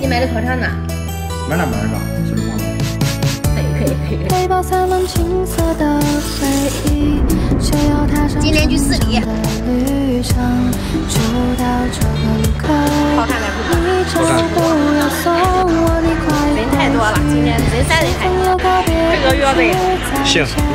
你买的特产呢？买哪买了，是不是？可以可以可以。今天去市里。好看来不？好看。人太多了，今天人山人海。这个月子。行，买。